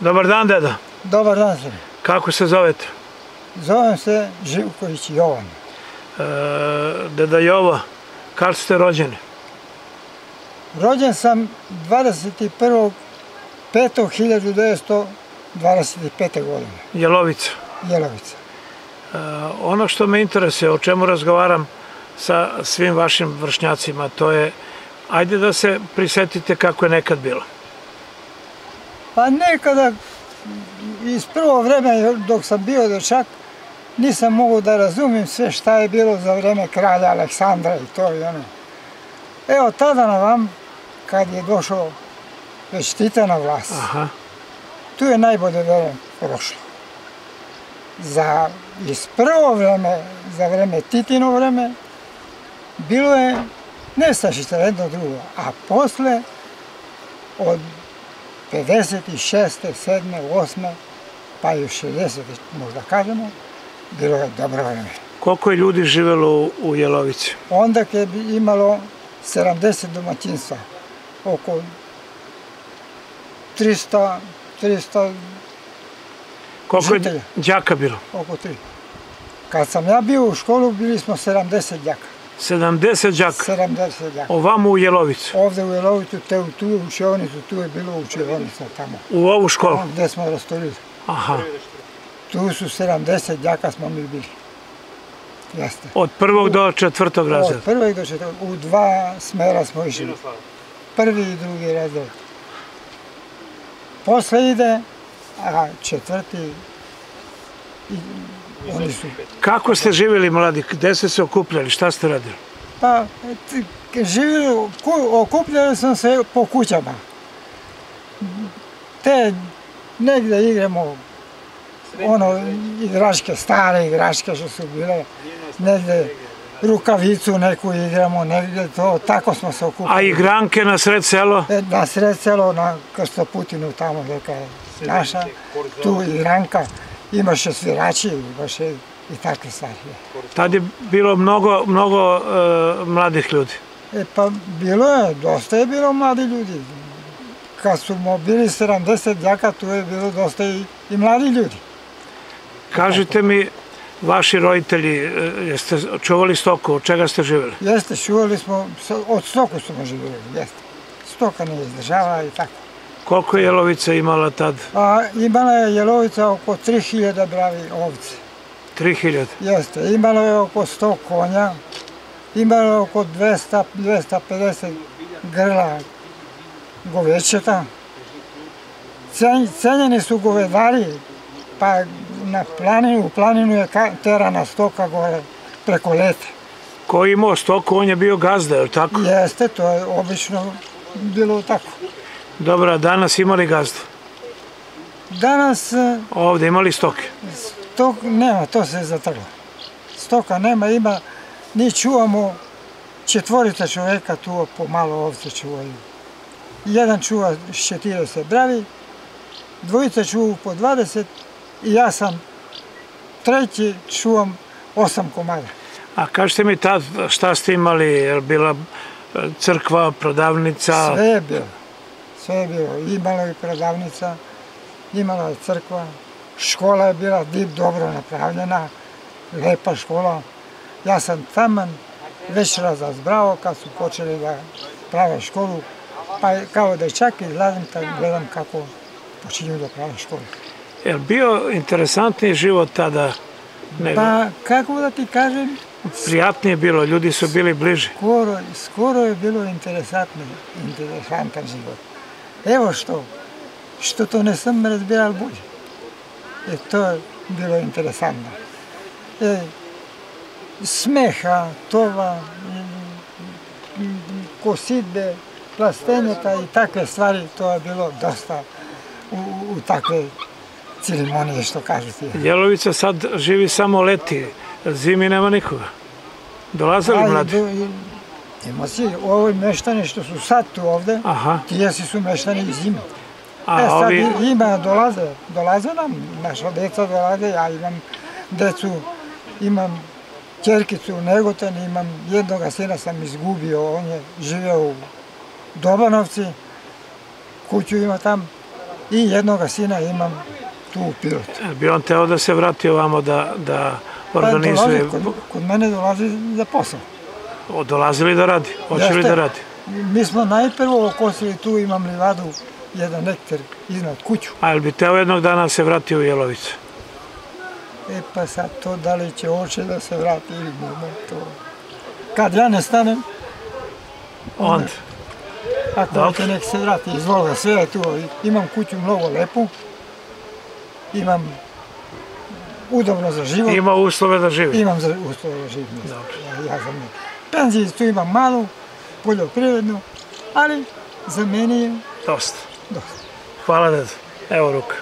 Dobar dan, deda. Dobar dan sve. Kako se zovete? Zovem se Živković Jovan. E, deda Jovo, kad ste rođeni? Rođen sam 21. 5. 1925. godine. Jelovica. Jelovica. E, ono što me interesuje, o čemu razgovaram sa svim vašim vršnjacima, to je, ajde da se prisetite kako je nekad bilo. Па некада из прво време док сам био дечак, нисам могу да разумим све шта е било за време краља Александра и тој и оно. Ево тада на вам, кад е дошло вештите на власт, ага. ту е најбоде време прошло. За из прво време, за време Титино време, било е несташите едно друго, а после од 56. 7. 8. pa i u 60. možda kažemo, bilo je dobro vreme. Koliko je ljudi živelo u, Jelovici? Onda je imalo 70 domaćinstva, oko 300, 300, Koliko je Žitelja. đaka bilo? oko 3. Kad sam ja bio u školu, bili smo 70 đaka. 70 đaka. 70 đaka. Ovamo u Jelovicu. Ovde u Jelovitu, te u tu učionicu, tu je bilo učionica tamo. U ovu školu. Tamo gde smo rastorili. Aha. Tu su 70 đaka smo mi bili. Jeste. Od prvog do četvrtog Od razreda. prvog do četvrtog, u dva smera smo išli. Prvi i drugi razred. Posle ide, a četvrti, oni su Kako ste živjeli mladi? Gde ste se okupljali? Šta ste radili? Pa, živjeli, ku- okupljali smo se po kućama. Te negde igramo ono igračke, stare igračke što su bile, negde rukavicu neku igramo, negde to, tako smo se okupili. A igranke na sred selo? E, Na sred selo, na Krstoputinu, tamo neka je naša, tu igranka, imaše svirači, imaše i takve stvari. Tad je bilo mnogo, mnogo e, mladih ljudi. E pa bilo je, dosta je bilo mladi ljudi. Kad smo bili 70 đaka, tu je bilo dosta i, i mladi ljudi. Kažite mi, vaši roditelji, e, jeste čuvali stoku, od čega ste živjeli? Jeste, čuvali smo, od stoku smo živjeli, jeste. Stoka ne izdržava i tako. Koliko je Jelovica imala tad? A imala je jelovica oko 3000 bravi ovce. 3000. Jeste, imalo je oko 100 konja, imalo je oko 200, 250 grla govećeta. Cen, cenjeni su govedari, pa na planinu, u planinu je terana stoka gore preko leta. Ko je imao stoku, on je bio gazda, je li tako? Jeste, to je obično bilo tako. Добра, данас има ли газда? Данас... Овде има ли стоки? Сток нема, то се затрла. Стока нема, има... Ни чуваме четворите човека туа помало овце чувају. Једен чува 40 брави, двојца чува по 20 и јас сам трети чувам 8 комада. А кажете ми таа, шта сте имали, била црква, продавница? Све е било. Sve je bilo. Je. Imala je prodavnica, imala je crkva, škola je bila dip dobro napravljena, lepa škola. Ja sam taman već razazbrao kad su počeli da prave školu, pa je kao dečak izlazim kad gledam kako počinju da prave školu. Je li bio interesantniji život tada? Nego, Pa kako da ti kažem, Prijatnije bilo, ljudi su bili bliži. skoro, skoro je bilo interesantno, interesantan život. Ево што, што то не сум разбирал Боже. Е, тоа било интересантно. Е, смеха, това, косиде, пластенета и такве ствари, тоа било доста у, у такве церемонии, што кажете. Јеловица сад живи само лети, зими нема никога. Долазали па, млади? Zimi nema nikoga. Dolazili A, i mladi? do- i- Ima si, ovi meštani što su sad tu ovde, Aha, ti jesi su meštani iz zime. a e sad ovi, ima, dolaze, dolaze nam, naša deca dolaze, ja imam decu, imam čerkicu u Negotani, imam jednoga sina sam izgubio, on je živeo u Dobanovci, kuću ima tam i jednoga sina imam tu u Pirotu. Jel bi on teo da se vrati ovamo da, da Pa organizuje, dolazi, kod, kod mene dolazi za posao. O, dolazi li da radi, hoće li Jeste. da radi? Mi smo najprvo okosili tu, imam livadu, jedan hektar iznad kuću. A jel bi teo jednog dana se vratio u Jelovice? E pa sad to da li će oče da se vrati ili nema to. Kad ja ne stanem, Onda. ako Dobro. hoće nek se vrati, izvolga, sve je tu. Imam kuću mnogo lepu, imam udobno za život, Ima uslove da živi. imam za uslove za život. Dobro. Ja, ja za tu imam malu, poljoprivrednu, ali za mene je Dosta. dosta. Hvala dedo. Evo ruka.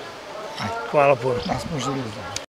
Hvala puno. Da smo živi.